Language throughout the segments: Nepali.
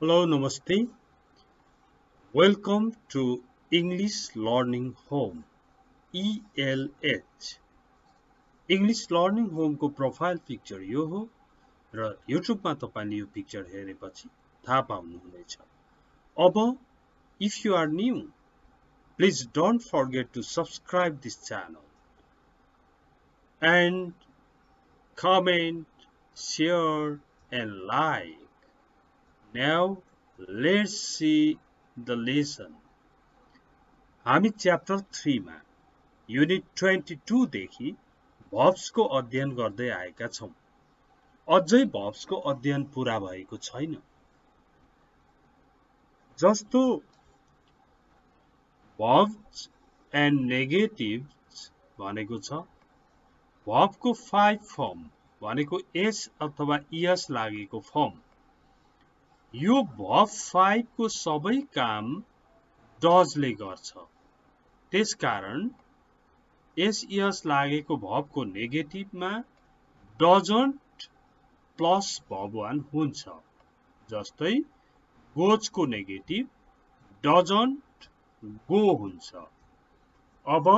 Hello, Namaste. Welcome to English Learning Home ELH. English learning होमको profile picture यो हो र युट्युबमा तपाईँले यो पिक्चर हेरेपछि थाहा पाउनुहुनेछ अब if you are new please don't forget to subscribe this channel and comment share and like Now let's see the lesson. हामी च्याप्टर थ्रीमा युनिट ट्वेन्टी टूदेखि भब्सको अध्ययन गर्दै आएका छौँ। अझै भब्सको अध्ययन पुरा भएको छैन। जस्तो भब्स एन्ड नेगेटिभ भनेको छ भबको फाइभ फर्म भनेको एस अथवा इएस लागेको फर्म यो भब फाइभको सबै काम डजले गर्छ। त्यसकारण एसइएस लागेको भबको नेगेटिभमा डजन्ट प्लस भब वान हुन्छ जस्तै गोजको नेगेटिभ डजन्ट गो हुन्छ। अब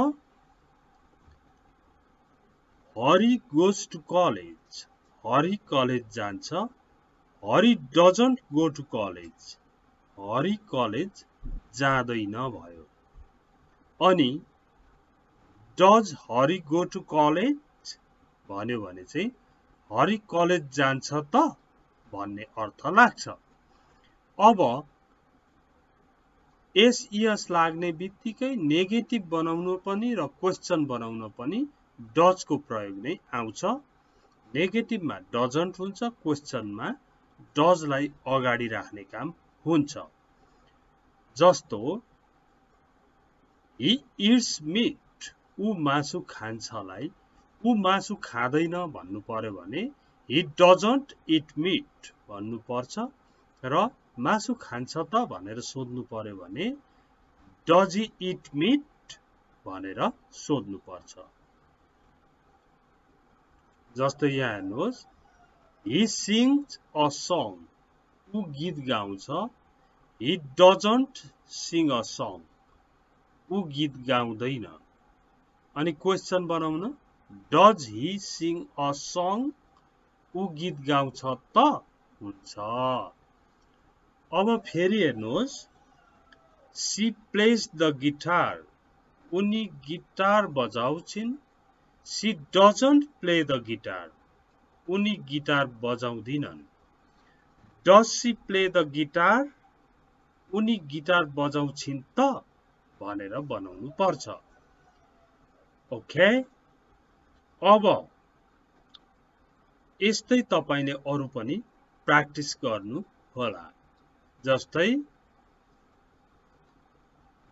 Hari goes to college Hari college जान्छ। Hari doesn't go to college. Hari college जाँदैन भयो। अनि does Hari go to college? भन्यो भने चाहिँ हरि कलेज जान्छ त भन्ने अर्थ लाग्छ। अब एसइएस लाग्ने बित्तिकै नेगेटिभ बनाउनु पनि र क्वेसन बनाउन पनि डजको प्रयोग नै आउँछ। नेगेटिभमा डजन्ट हुन्छ क्वेसनमा डजलाई अगाडि राख्ने काम हुन्छ। जस्तो हि इट्स मिट ऊ मासु खान्छलाई ऊ मासु खाँदैन भन्नु पर्यो भने हि डजन्ट इट मिट भन्नुपर्छ र मासु खान्छ त भनेर सोध्नु पर्यो भने डज इट मिट भनेर सोध्नु पर्छ। जस्तै यहाँ हेर्नुहोस्। हि सिङ्स अ सङ ऊ गीत गाउँछ he doesn't sing a song ऊ गीत गाउँदैन अनि क्वेसन बनाउन does he sing a song ऊ गीत गाउँछ त हुन्छ अब फेरि हेर्नुहोस् सी प्लेस द गिटार उनी guitar बजाउँछिन् she doesn't play the guitar उनी guitar बजाउँदिनन्। Does she play the guitar उनी गिटार बजाउँछिन् त भनेर बनाउनु पर्छ। ओके? अब यस्तै तपाईँले अरू पनि प्र्याक्टिस गर्नु होला जस्तै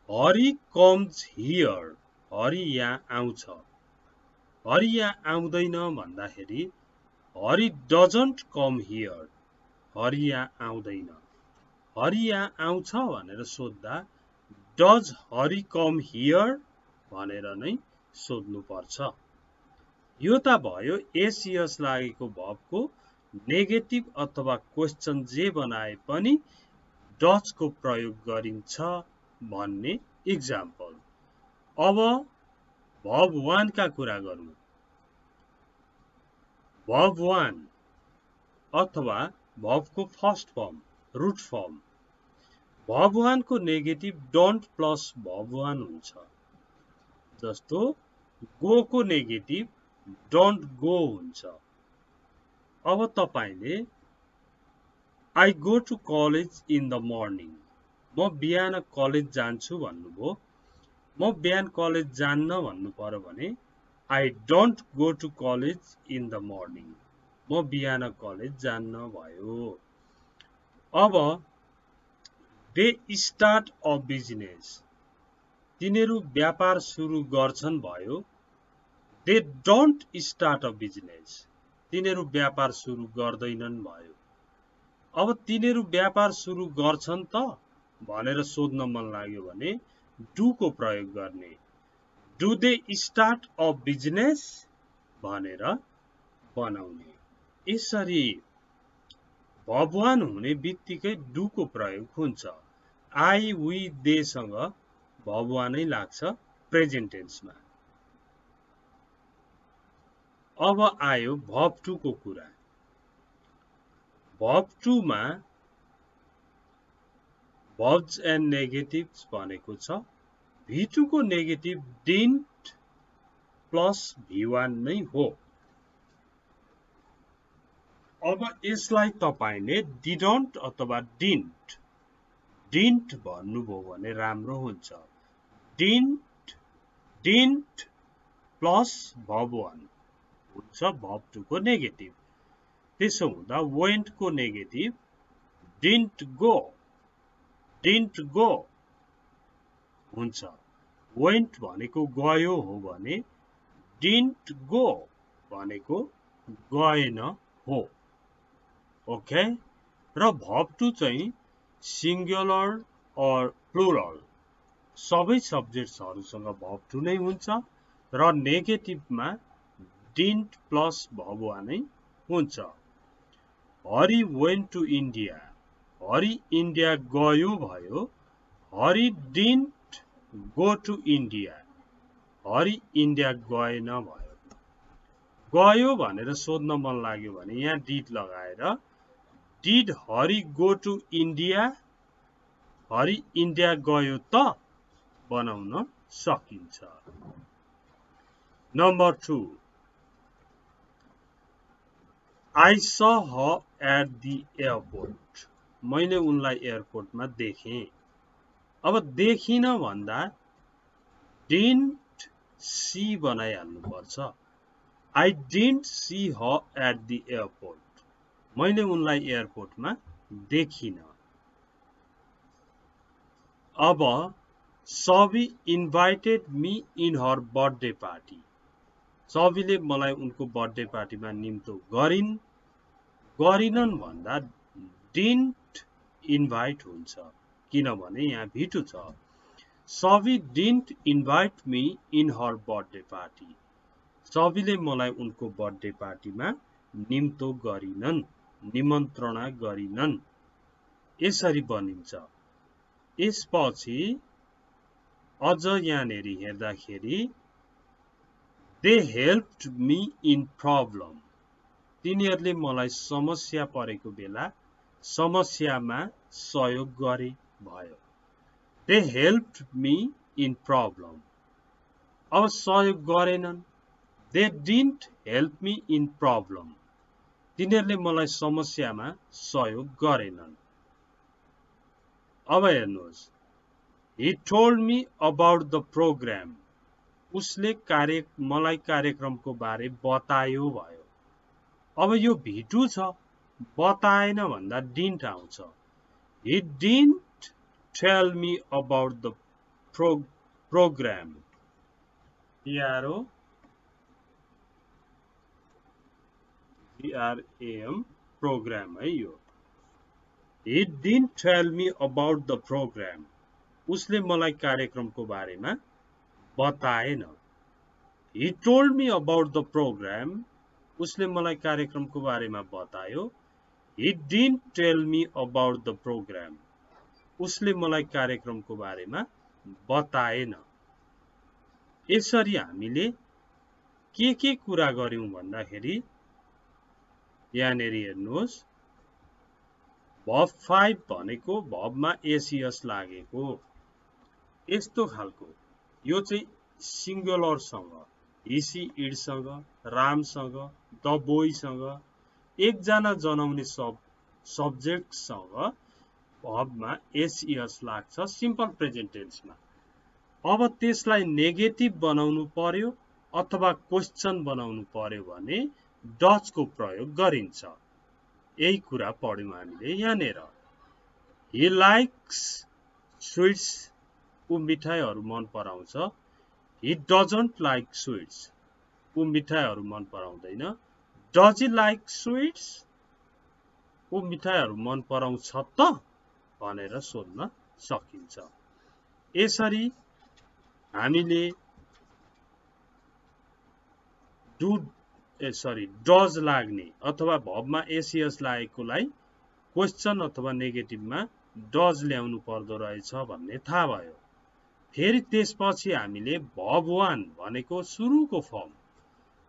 हरि कम्स हियर हरि यहाँ आउँछ। हरि यहाँ आउँदैन भन्दाखेरि हरि डजन्ट कम हियर हरिया आउँदैन। हरिया आउँछ भनेर सोद्धा डज हरि कम हियर भनेर नै सोध्नु पर्छ यो त भयो एसियस लागेको भबको नेगेटिभ अथवा क्वेसन जे बनाए पनि डजको प्रयोग गरिन्छ भन्ने इक्जाम्पल अब भब वानका कुरा गरौँ। भब वान अथवा भबको first form root form verb वानको negative don't plus verb one हुन्छ। जस्तो गोको नेगेटिभ डोन्ट गो हुन्छ। अब तपाईँले I go to college in the morning म बिहान कलेज जान्छु भन्नुभयो। म बिहान कलेज जान्न भन्नु पर्यो भने I don't go to college in the morning म बिहान कलेज जान्न भयो। अब दे स्टार्ट अ बिजनेस तिनीहरू व्यापार सुरु गर्छन् भयो। They don't start a business तिनीहरू व्यापार सुरु गर्दैनन् भयो। अब तिनीहरू व्यापार सुरु गर्छन् त भनेर सोध्न मन लाग्यो भने डुको प्रयोग गर्ने। Do they start a business भनेर बनाउने। यसरी भगवान हुने बित्तिकै डुको प्रयोग हुन्छ। आई वी देसँग भगवानै लाग्छ प्रेजेन्ट टेन्समा अब आयो भब टूको कुरा। भब टूमा भब्स एन्ड नेगेटिभ्स भनेको छ। V टूको negative didn't plus V one नै हो। अब यसलाई तपाईँले डिडन्ट अथवा डिन्ट डिन्ट भन्नुभयो भने राम्रो हुन्छ। Didn't didn't plus verb one हुन्छ भब टूको नेगेटिभ त्यसो हुँदा वेन्टको negative didn't go didn't go हुन्छ। वेन्ट भनेको गयो हो भने डिन्ट गो भनेको गएन हो। ओके र भब टु चाहिँ सिङ्गुलर अर प्लुरल सबै सब्जेक्ट्सहरूसँग भब टु नै हुन्छ र नेगेटिभमा डिन्ट प्लस भब नै हुन्छ। Hari went to India Hari India गयो भयो। Hari didn't go to India Hari India गएन भयो गयो भनेर सोध्न मन लाग्यो भने यहाँ डिट लगाएर did Hari go to India Hari India गयो त बनाउन सकिन्छ number two I saw at the airport मैले उनलाई एयरपोर्टमा देखेँ अब देखिन भन्दा didn't see बनाइहाल्नुपर्छ। I didn't see her at the airport मैले उनलाई एयरपोर्टमा देखिन। अब Sabi invited me in her birthday party सबीले मलाई उनको बर्थडे पार्टीमा निम्तो गरिन्। गरिनन् भन्दा डिन्ट इन्भाइट हुन्छ। किनभने यहाँ भिटु छ। Sabi didn't invite me in her birthday party सबीले मलाई उनको बर्थडे पार्टीमा निम्तो गरिनन् निमन्त्रणा गरिनन्। यसरी बनिन्छ यसपछि अझ यहाँनिर हेर्दाखेरि they help me in problem तिनीहरूले मलाई समस्या परेको बेला समस्यामा सहयोग गरे। भयो। They help me in problem अब सहयोग गरेनन्। They didn't help me in problem तिनीहरूले मलाई समस्यामा सहयोग गरेनन्। अब हेर्नुहोस्। He told me about the program उसले कार्य मलाई कार्यक्रमको बारे बतायो भयो। अब यो भिटु छ। बताएन भन्दा डिन्ट आउँछ। He didn't tell me about the pro program यारो PRAM program है यो He didn't tell me about the program. उसले मलाई कार्यक्रमको बारेमा बताएन He told me about the program. उसले मलाई कार्यक्रमको बारेमा बतायो He didn't tell me about the program. उसले मलाई कार्यक्रमको बारेमा बताएन। यसरी हामीले के के कुरा गर्यौँ भन्दाखेरि यहाँनिर हेर्नुहोस्। भब फाइभ भनेको भबमा एसियस लागेको। यस्तो खालको। यो चाहिँ सिङ्गुलरसँग हिसी इडसँग रामसँग द बोईसँग एकजना जनाउने सब सब्जेक्टसँग भबमा एसियस लाग्छ सिम्पल प्रेजेन्टेन्समा अब त्यसलाई नेगेटिभ बनाउनु पर्यो अथवा क्वेसन बनाउनु पर्यो भने डचको प्रयोग गरिन्छ। यही कुरा पढ्यौँ हामीले यहाँनिर। हि लाइक्स स्विट्स ऊ मिठाईहरू मन पराउँछ। हि डजन्ट लाइक स्विट्स ऊ मिठाईहरू मन पराउँदैन। डज इ लाइक स्विट्स ऊ मिठाईहरू मन पराउँछ त। भनेर सोध्न सकिन्छ। यसरी हामीले डु ए सरी डज लाग्ने अथवा भबमा एसियस लागेकोलाई क्वेसन अथवा नेगेटिभमा डज ल्याउनु पर्दो रहेछ भन्ने थाहा भयो। फेरि त्यसपछि हामीले भब वान भनेको सुरुको फर्म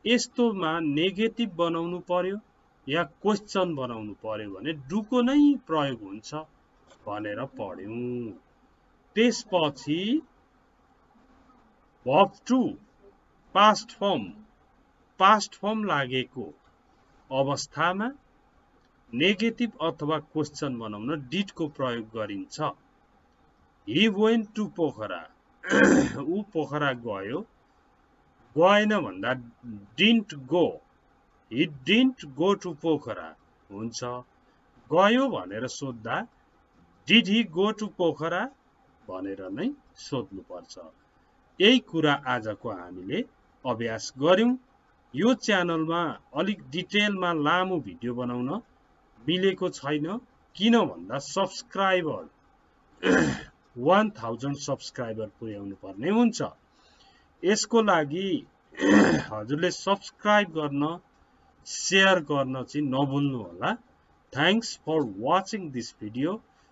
यस्तोमा नेगेटिभ बनाउनु पर्यो या क्वेसन बनाउनु पर्यो भने डुको नै प्रयोग हुन्छ। भनेर पढ्यौँ। त्यसपछि verb two past form past form लागेको अवस्थामा नेगेटिभ अथवा क्वेसन बनाउन डिटको प्रयोग गरिन्छ। He went to Pokhara. ऊ पोखरा गयो। गएन भन्दा didn't go he didn't go to Pokhara. हुन्छ। गयो भनेर सोद्धा did he go to Pokhara भनेर नै सोध्नुपर्छ। यही कुरा आजको हामीले अभ्यास गऱ्यौँ। यो च्यानलमा अलिक डिटेलमा लामो भिडियो बनाउन मिलेको छैन किन भन्दा सब्सक्राइबर वान थाउजन्ड सब्सक्राइबर पुर्याउनु पर्ने हुन्छ। यसको लागि हजुरले सब्सक्राइब गर्न सेयर गर्न चाहिँ नभुल्नु होला thanks for watching this video